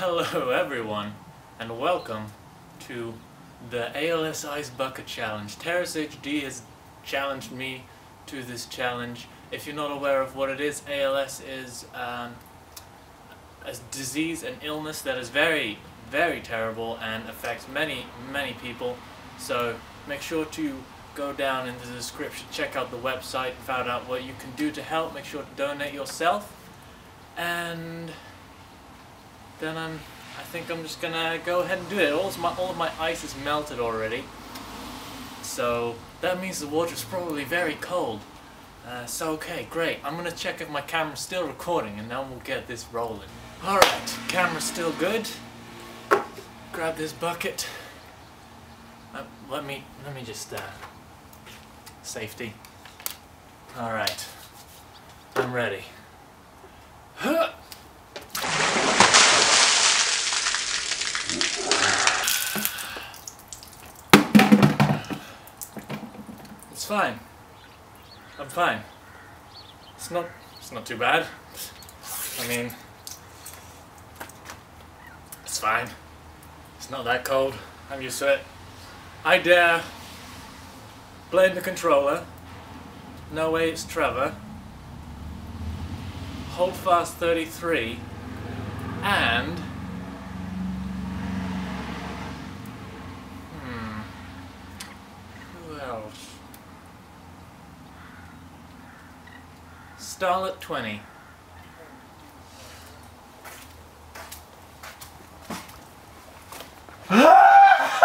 Hello everyone, and welcome to the ALS Ice Bucket Challenge. Terrace HD has challenged me to this challenge. If you're not aware of what it is, ALS is um, a disease, an illness that is very, very terrible and affects many, many people. So make sure to go down in the description, check out the website, find out what you can do to help. Make sure to donate yourself. And then I'm, I think I'm just gonna go ahead and do it. All of my, all of my ice is melted already. So that means the water's probably very cold. Uh, so okay, great. I'm gonna check if my camera's still recording and then we'll get this rolling. Alright, camera's still good. Grab this bucket. Uh, let me, let me just, uh, safety. Alright. I'm ready. Huh. It's fine. I'm fine. It's not it's not too bad. I mean it's fine. It's not that cold. I'm used to it. I dare blame the controller. No way it's Trevor. Holdfast 33 and hmm who else? Starrlett 20.